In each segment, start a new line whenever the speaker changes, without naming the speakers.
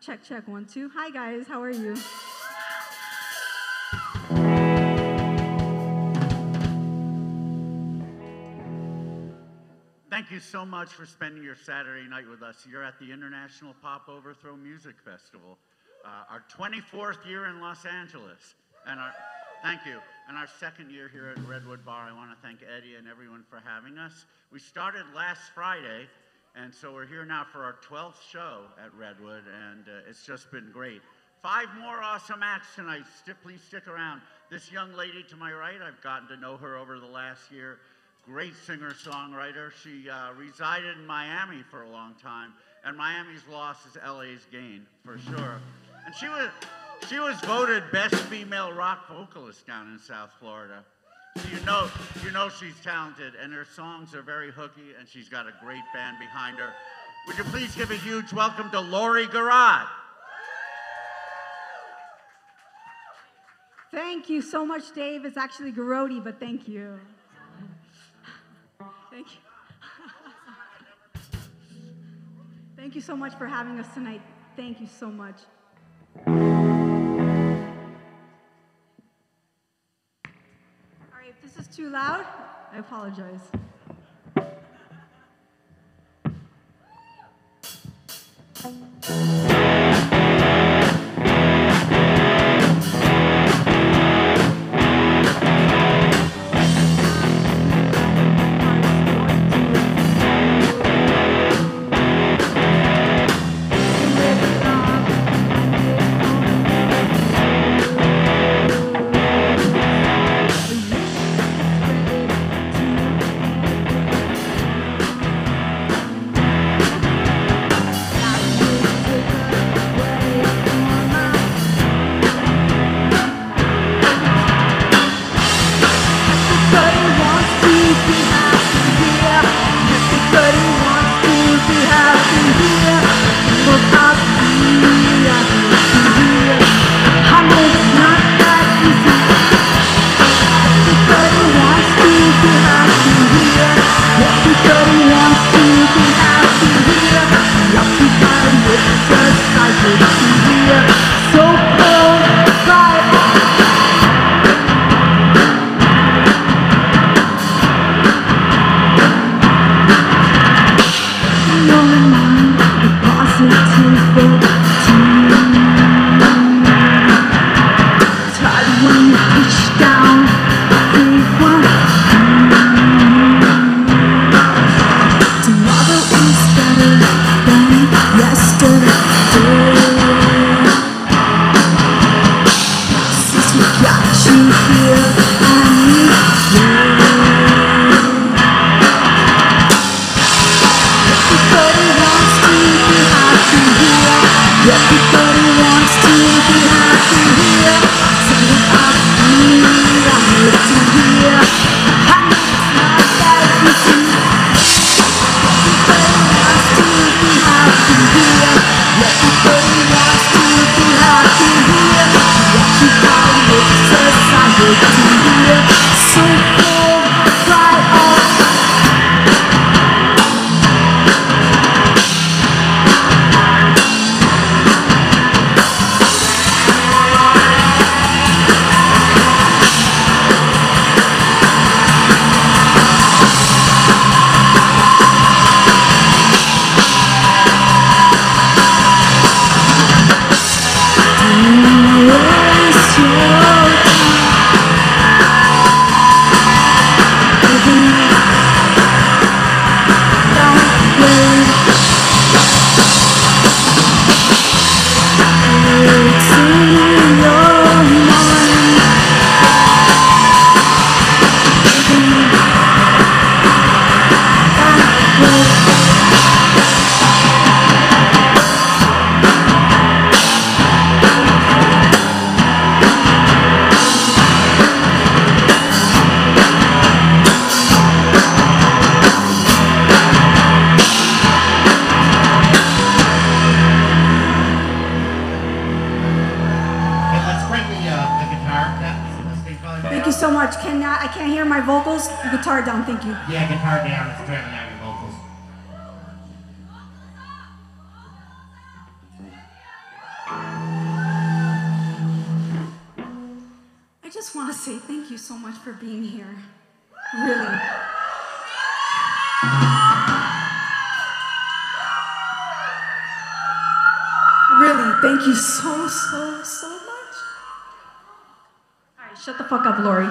Check, check, one, two. Hi, guys. How are you?
Thank you so much for spending your Saturday night with us. You're at the International Pop Overthrow Music Festival, uh, our 24th year in Los Angeles. And our, thank you. And our second year here at Redwood Bar. I want to thank Eddie and everyone for having us. We started last Friday, and so we're here now for our 12th show at Redwood, and uh, it's just been great. Five more awesome acts tonight. St- please stick around. This young lady to my right, I've gotten to know her over the last year. Great singer songwriter. She uh, resided in Miami for a long time, and Miami's loss is LA's gain for sure. And she was she was voted best female rock vocalist down in South Florida. You know you know she's talented, and her songs are very hooky, and she's got a great band behind her. Would you please give a huge welcome to Lori Garrod?
Thank you so much, Dave. It's actually Garrote, but thank you. Thank you. Thank you so much for having us tonight. Thank you so much. Right, if this is too loud, I apologize.
Okay,
say thank you so much for being here. Really. Really, thank you so, so, so much. All right, shut the fuck up, Lori.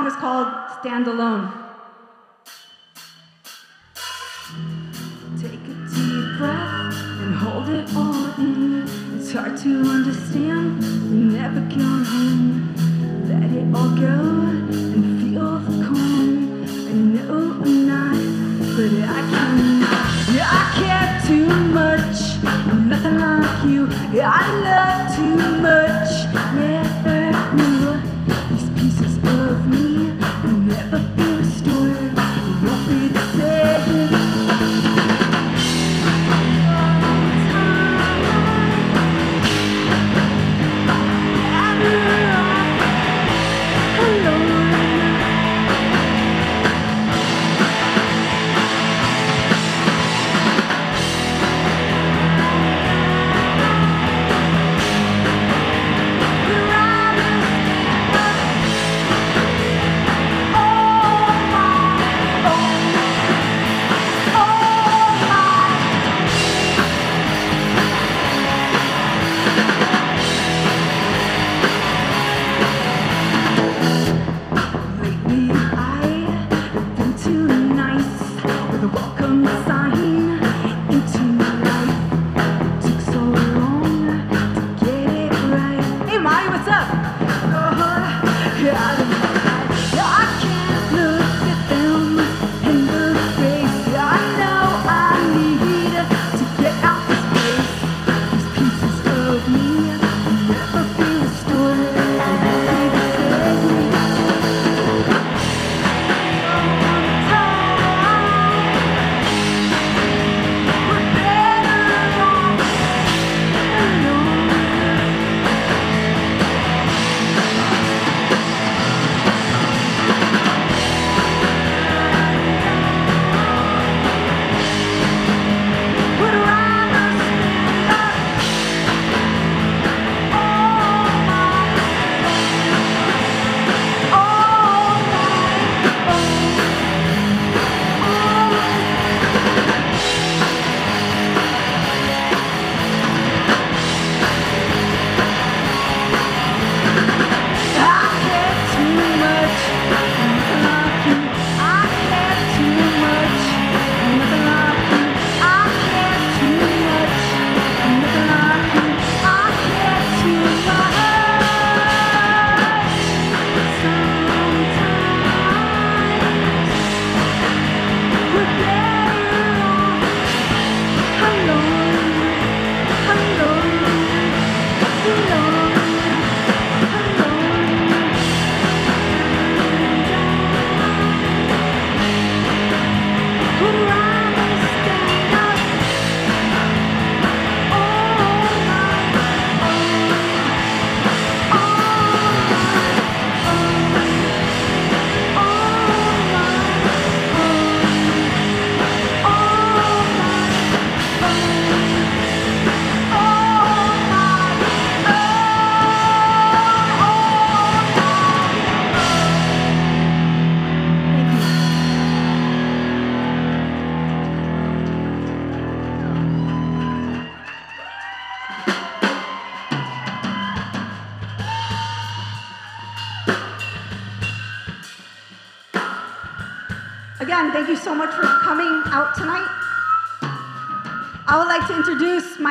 Song is called Stand Alone. Take a deep breath and hold it all in. It's hard to understand, you never come home. Let it all go and feel the calm. I know I'm not, but I can. I care too much, nothing like you. Yeah, I love too much.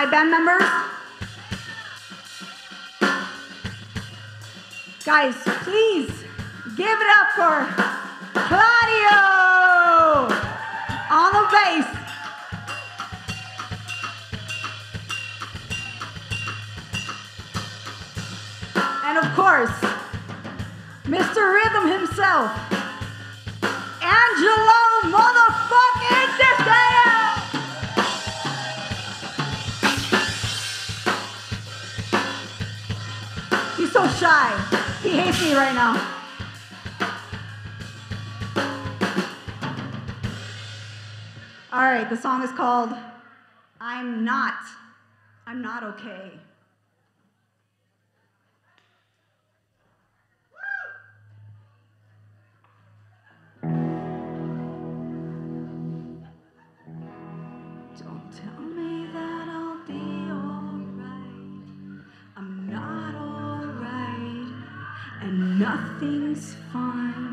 Band members. Guys, please give it up for Claudio on the bass. And of course, Mr. Rhythm himself, Angelo motherfucking so shy. He hates me right now. All right, the song is called I'm Not. I'm Not Okay. Nothing's fine.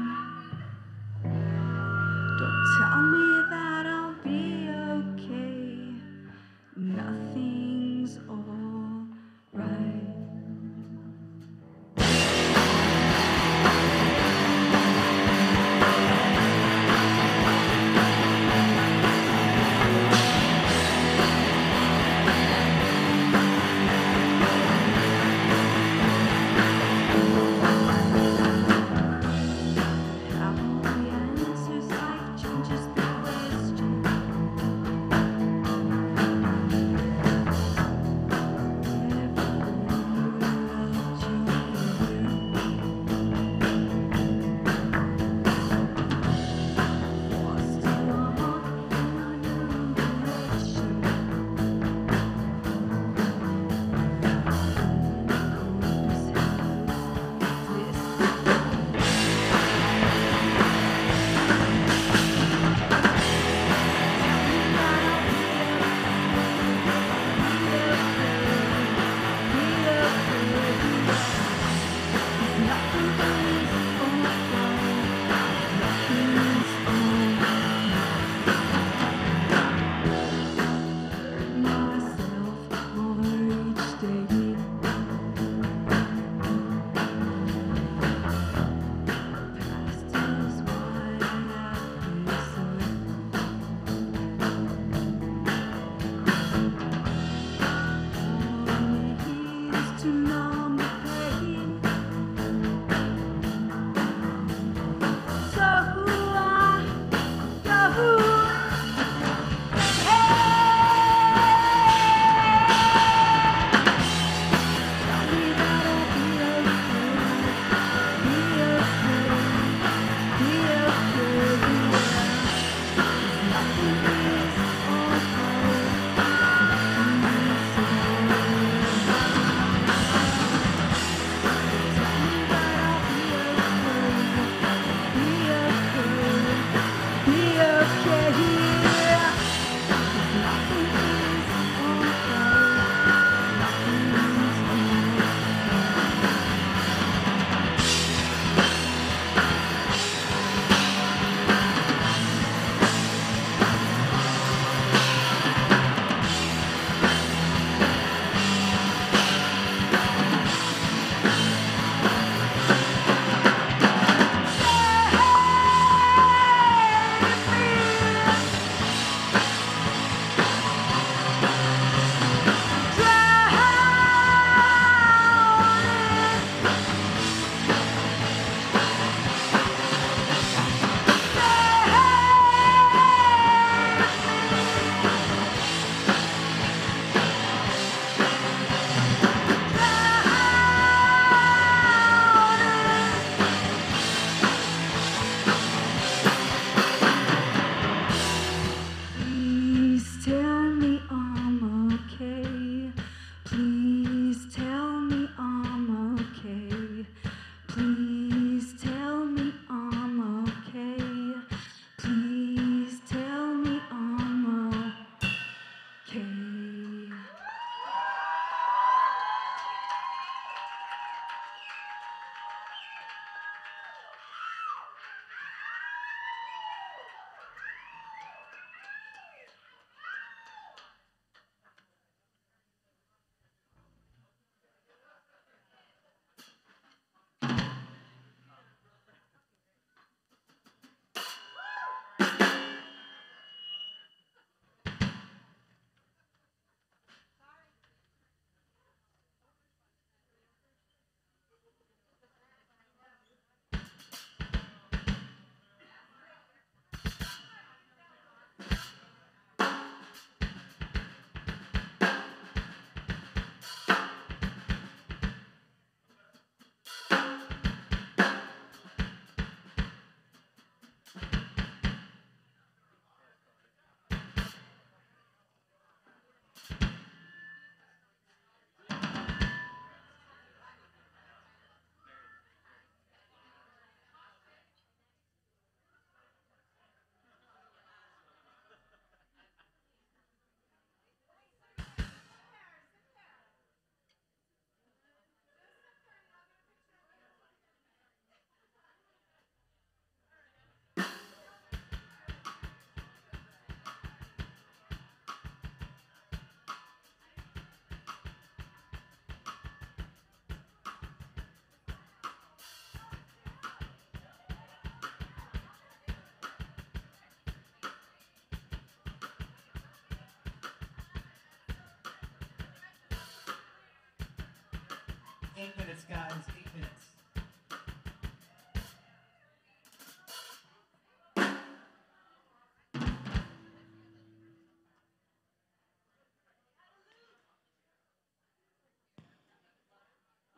Eight minutes, guys. Eight minutes.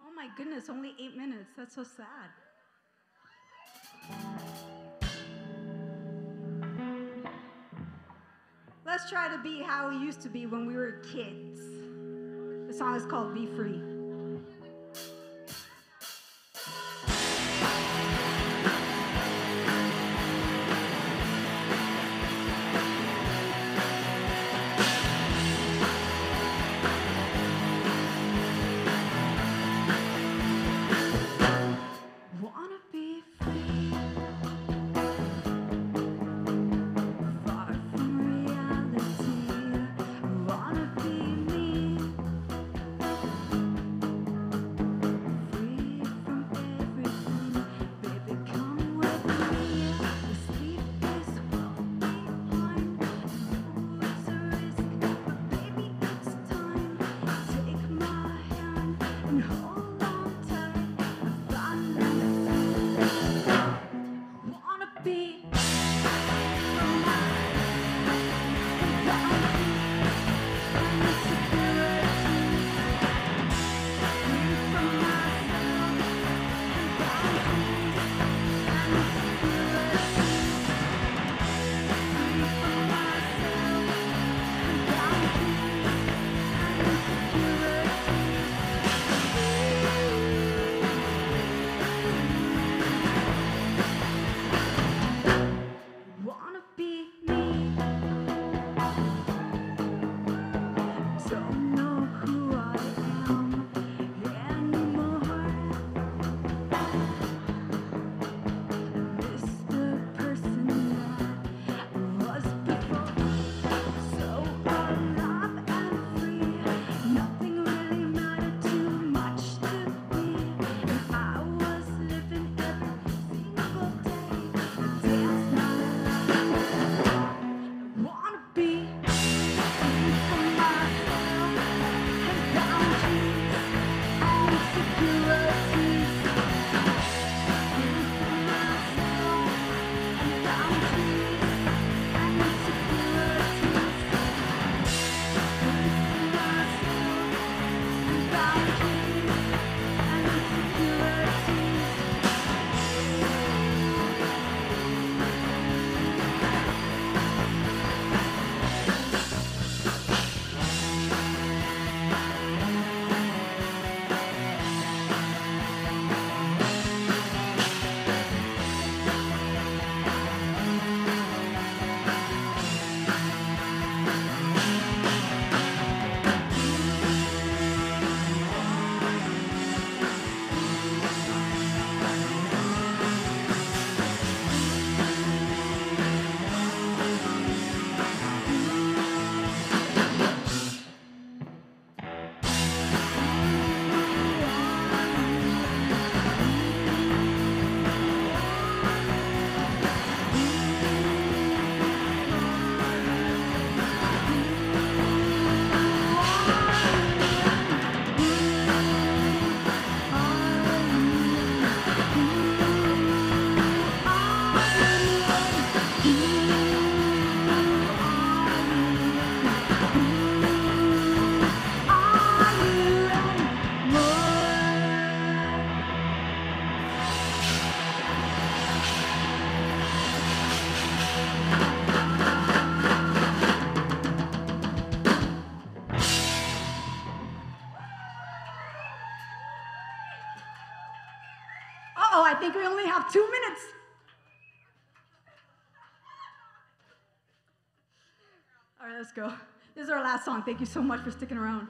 Oh my goodness, only eight minutes. That's so sad. Let's try to be how we used to be when we were kids. The song is called Be Free. go. This is our last song. Thank you so much for sticking around.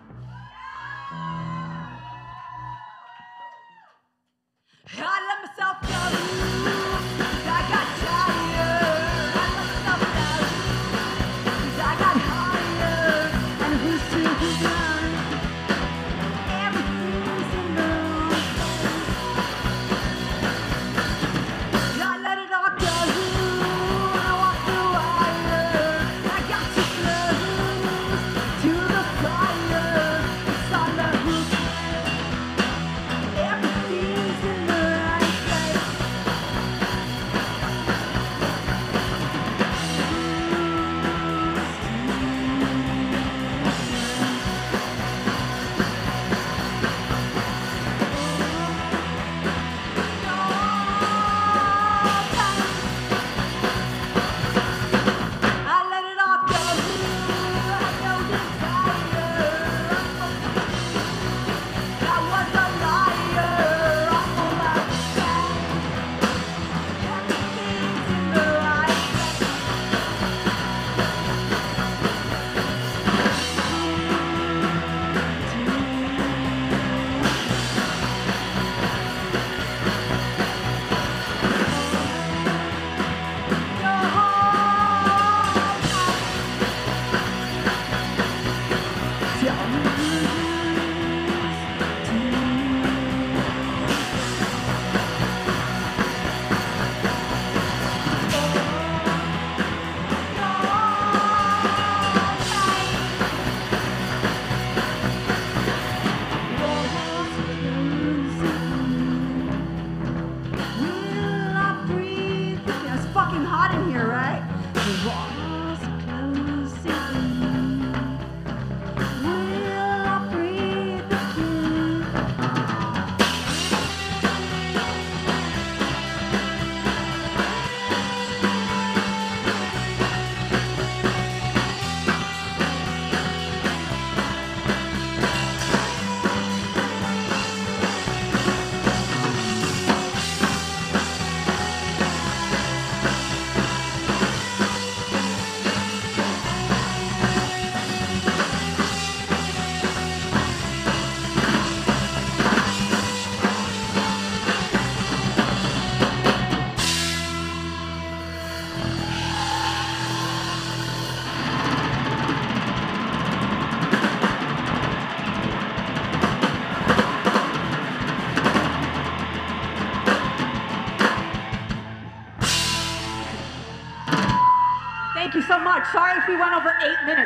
Sorry if we went over eight minutes.